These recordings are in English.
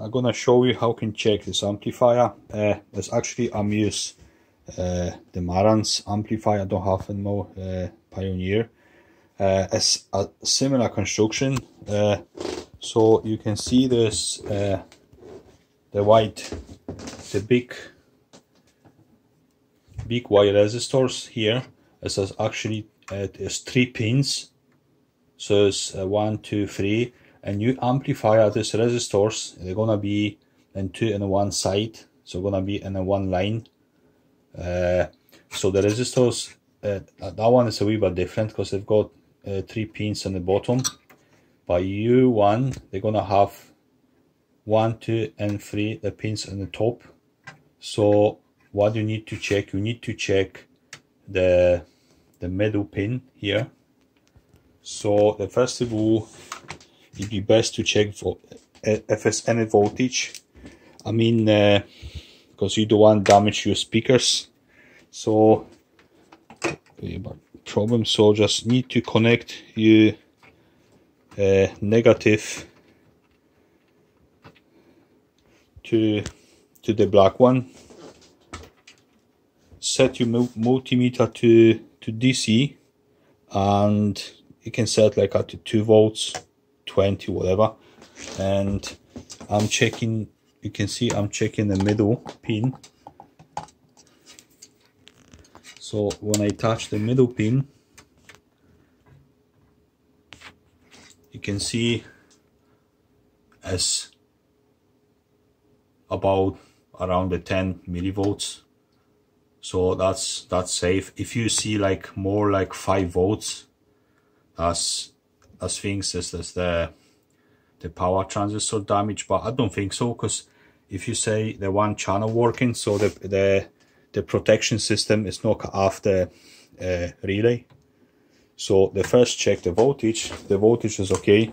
I'm gonna show you how you can check this amplifier. Uh, it's actually I'm use uh, the Marantz amplifier. I don't have no uh, Pioneer. Uh, it's a similar construction. Uh, so you can see this uh, the white, the big, big wire resistors here. It says actually uh, there's three pins. So it's uh, one, two, three and you amplify these resistors. They're gonna be in two in one side so gonna be in a one line. Uh, so the resistors uh, that one is a wee bit different because they've got uh, three pins on the bottom. By u1 they're gonna have one two and three the pins on the top. So what you need to check you need to check the the middle pin here. So the first of all it'd be best to check for if there's any voltage. I mean, because uh, you don't want damage your speakers. So, problem. So just need to connect your uh, negative to to the black one. Set your multimeter to to DC, and you can set like up to two volts 20 whatever. And I'm checking you can see I'm checking the middle pin. So when I touch the middle pin you can see as about around the 10 millivolts. So that's that's safe. If you see like more like 5 volts that's as things as, as the the power transistor damage but I don't think so because if you say the one channel working so the the the protection system is not after uh, relay. So the first check the voltage the voltage is okay.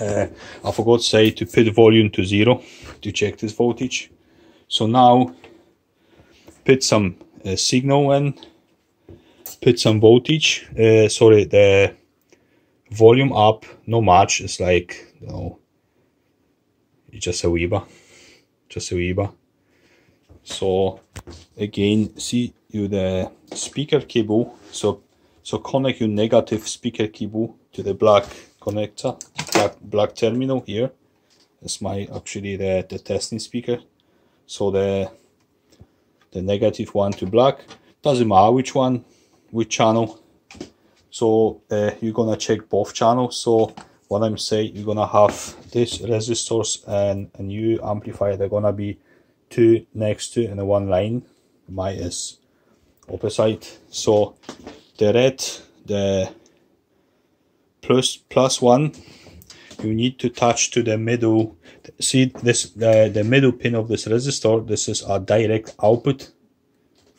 Uh, I forgot to say to put volume to zero to check this voltage. So now put some uh, signal in put some voltage uh, sorry the volume up, no much. It's like, you know, just a Weber, just a Weber. So again, see you the speaker cable. So so connect your negative speaker cable to the black connector, black black terminal here. That's my actually the the testing speaker. So the the negative one to black doesn't matter which one, which channel so uh, you're gonna check both channels. So what i'm saying you're gonna have this resistors and a new amplifier. They're gonna be two next to in a one line my is opposite so the red the plus plus one you need to touch to the middle. See this the the middle pin of this resistor this is a direct output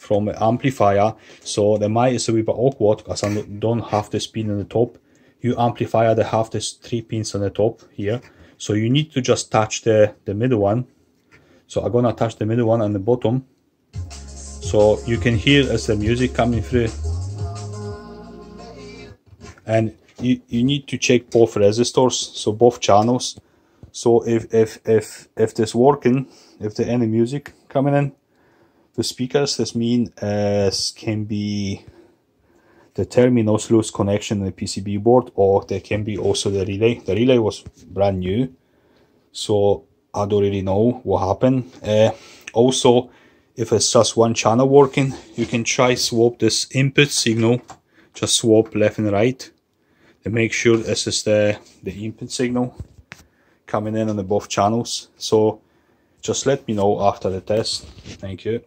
from an amplifier so the mic is a bit awkward because I don't have the pin on the top. You amplifier they have these three pins on the top here. So you need to just touch the the middle one. So I'm gonna touch the middle one on the bottom. So you can hear as the music coming through. And you, you need to check both resistors so both channels. So if if if if this working if there any music coming in the speakers, this mean as can be the terminals lose connection in the PCB board or there can be also the relay. The relay was brand new, so I don't really know what happened. Uh, also, if it's just one channel working, you can try swap this input signal, just swap left and right to make sure this is the, the input signal coming in on the both channels. So just let me know after the test. Thank you.